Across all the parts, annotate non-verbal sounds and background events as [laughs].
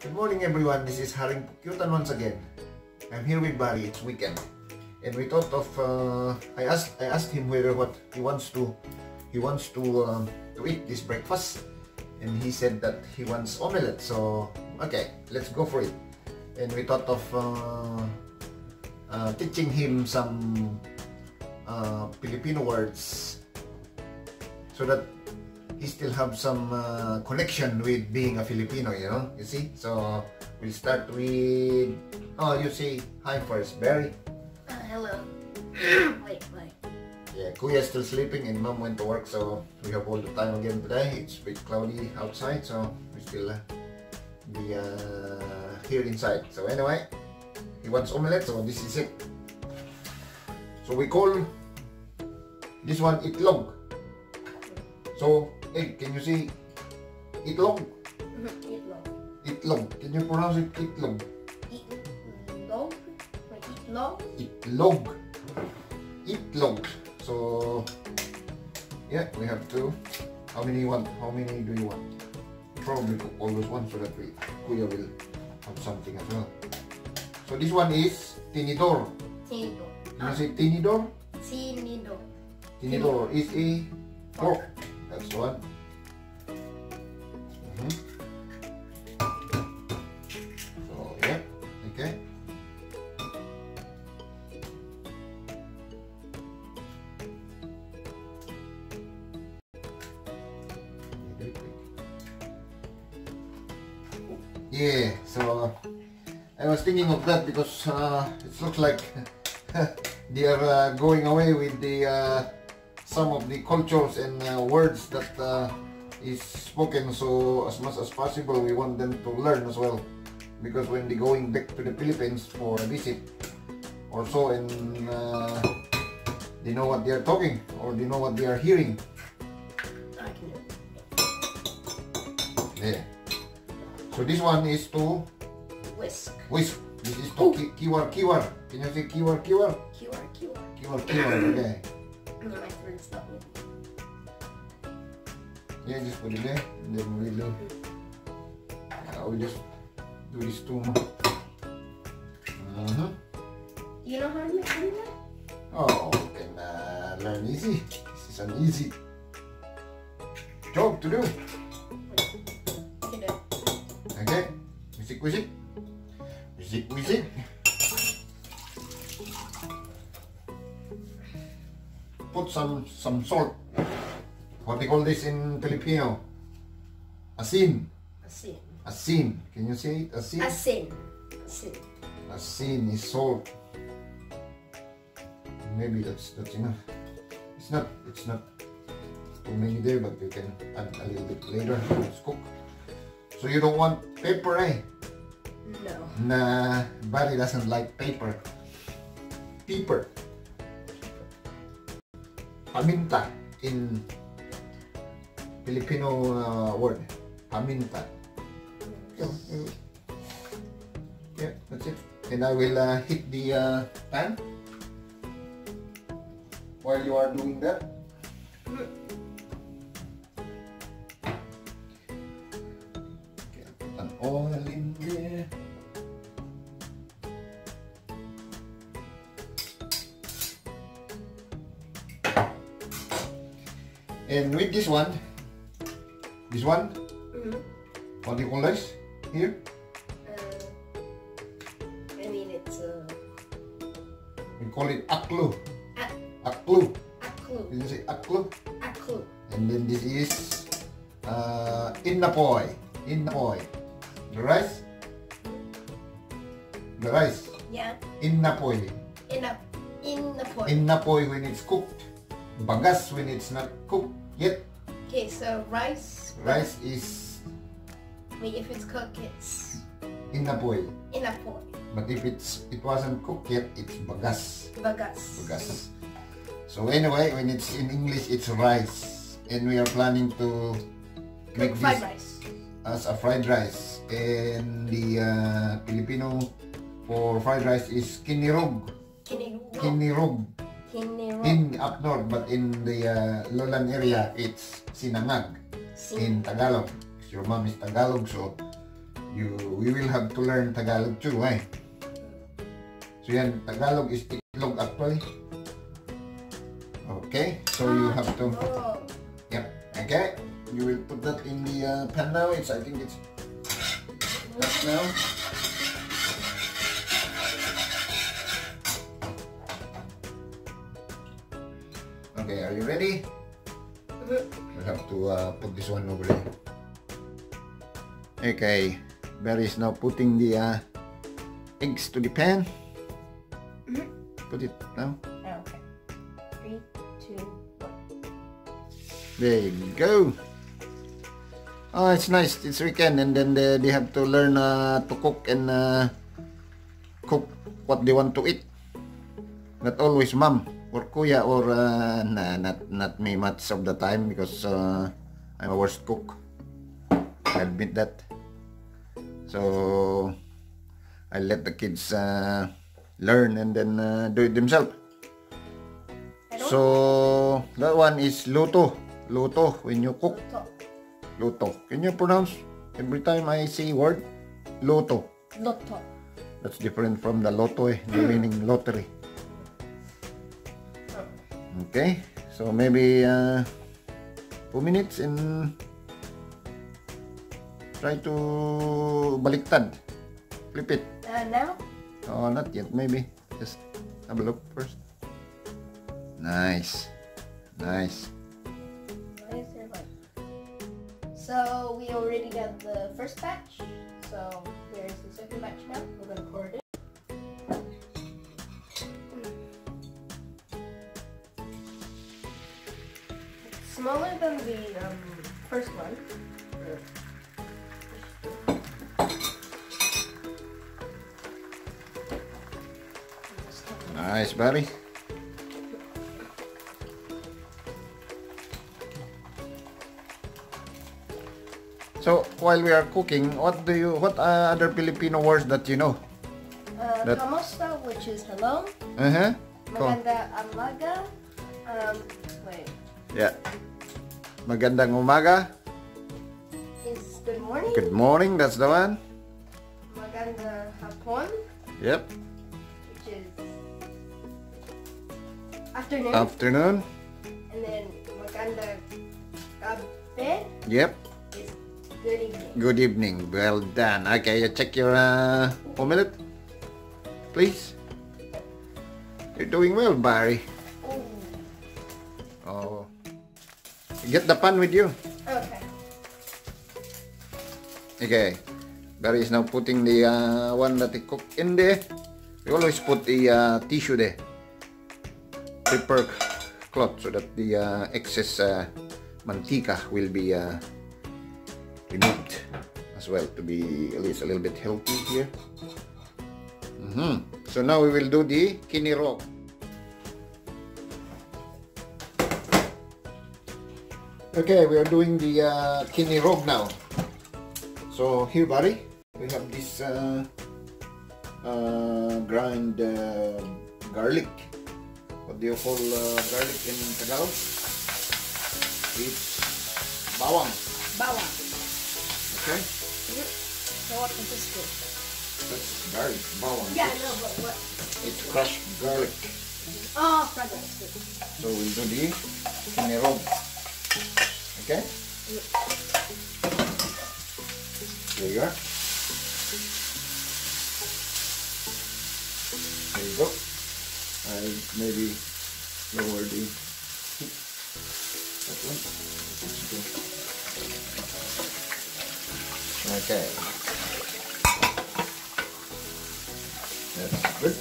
Good morning everyone, this is Haring Pukyutan once again. I'm here with Barry, it's weekend. And we thought of, uh, I asked I asked him whether what he wants to, he wants to, um, to eat this breakfast. And he said that he wants omelette, so okay, let's go for it. And we thought of uh, uh, teaching him some uh, Filipino words so that he still have some uh, connection with being a Filipino, you know, you see? So, we'll start with, oh, you say hi first, Barry. Uh, hello. [gasps] wait, wait. Yeah, Kuya's still sleeping and mom went to work, so we have all the time again today. It's a bit cloudy outside, so we still uh, be uh, here inside. So anyway, he wants omelette, so this is it. So we call this one itlog. So, hey, can you see itlog? Itlog. Itlog. Can you pronounce it itlog? Itlog? Wait, itlog? Itlog. Itlog. So, yeah, we have two. How many you want? How many do you want? Probably those ones so that we, Kuya will have something as well. So this one is tinidor. Tinidor. Can you say tinidor? Tinidor. Tinidor is a pork. That's one. Mhm. So yeah, okay. Yeah, so I was thinking of that because uh, it looks like [laughs] they are uh, going away with the uh, some of the cultures and uh, words that uh, is spoken so as much as possible we want them to learn as well. Because when they going back to the Philippines for a visit or so and uh, they know what they are talking or they know what they are hearing. I can do it. yeah. So this one is to Whisk. whisk. This is to ki kiwar kiwar. Can you say kiwar kiwar? QR, QR. kiwar kiwar okay And then my friend stopped me. Yeah, just put it there, and then we'll do. Uh, we just do this two more. Uh-huh. You know how to make omelette? Oh, we can uh, learn easy. This is an easy job to do. I. Okay, music, music, Put some some salt. What they call this in Filipino? Asin. Asin. Asin. Can you say it? Asin? Asin. Asin. Asin is salt. Maybe that's that's enough. It's not it's not too many there, but you can add a little bit later. Let's cook. So you don't want pepper, eh? No. Nah, Barry doesn't like paper. Pepper. Paminta in Filipino uh, word. Paminta. Uh, yeah, that's it. And I will uh, hit the uh, pan while you are doing that. Okay, put an oil in there. And with this one, this one, Mm-hmm. what do you call this? Here? Uh, I mean, it's uh, We call it aklu. a- Aklu. aklu. Did you say aklu? Aklu. And then this is uh, inapoy. Inapoy. The rice? The rice. Yeah. Inapoy. In a in the pot. Inapoy when it's cooked. Bagas when it's not cooked yet. Okay, so rice. Rice is Wait, if it's cooked, it's inapoy. in a pot. But if it's it wasn't cooked yet, it's bagas. Bagas. Bagas. So anyway, when it's in English, it's rice. And we are planning to make Cooked fried this rice. as a fried rice. And the uh, Filipino for fried rice is kinirog. Kinirog. Kinirog. In up north, but in the uh, lowland area, it's sinangag in Tagalog. Your mom is Tagalog, so you we will have to learn Tagalog too, eh? So yan, Tagalog is itlog actually. Okay, so you have to, yep, okay. You will put that in the uh, pan now. It's, I think it's that now. Okay, are you ready? We have to uh, put this one over there. Okay, Barry is now putting the uh, eggs to the pan. Put it now. Okay. Three, two, one. There you go. Oh, it's nice. It's weekend, and then they, they have to learn uh, to cook and uh, cook what they want to eat. Not always mom or kuya or uh, nah, not not me much of the time because uh, I'm a worst cook. I admit that. So I let the kids uh, learn and then uh, do it themselves. So that one is luto. Luto when you cook. Luto. Can you pronounce every time I say word? Luto. Lotto. That's different from the lotto eh, the meaning lottery. Okay, so maybe uh, two minutes and try to baliktad. Flip it. Uh, now? Oh, not yet. Maybe just have a look first. Nice, nice. Why is there like... So we already got the first batch. So here's the second batch now. We're gonna pour it in. Than the um, first one. Nice, buddy. So while we are cooking, what do you, what are other Filipino words that you know? Uh, That- kamusta, which is hello. Uh huh. Maganda amaga. Um, wait, Yeah. Magandang umaga. is good morning. Good morning. That's the one. Maganda hapon, Yep. which is afternoon. Afternoon. and then maganda gabi Yep. is good evening. Good evening. Well done. Okay, you check your uh, omelette, please. You're doing well, Barry. Get the pan with you. Okay. Okay. Barry is now putting the uh, one that he cooked in there. We always put the uh, tissue there. Paper cloth so that the uh, excess uh, mantika will be uh, removed as well to be at least a little bit healthy here. Mhm. So now we will do the kinirog. Okay, we are doing the uh, kinirog now. So here, buddy, we have this uh, uh, grind uh, garlic. What do you call uh, garlic in Tagalog? It's bawang. Bawang. Okay, So what does this do? that's garlic, bawang. Yeah, no, but what? It's crushed garlic. Oh, fragile. So we'll do the kinirog. Okay. There you are. There you go. I maybe lower the. That one. Okay. That's good.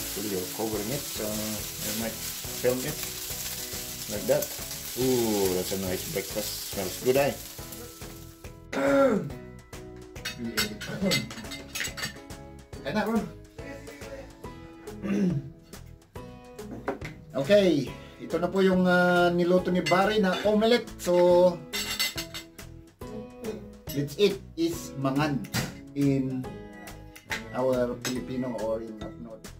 Actually, you're covering it, so I might film it that. Ooh, that's a nice breakfast. Smells good, eh? [coughs] Enak, Ron. [coughs] okay, ito na po yung ah, niluto ni Barry na omelette. So, let's eat is mangan in our Filipino or in up north.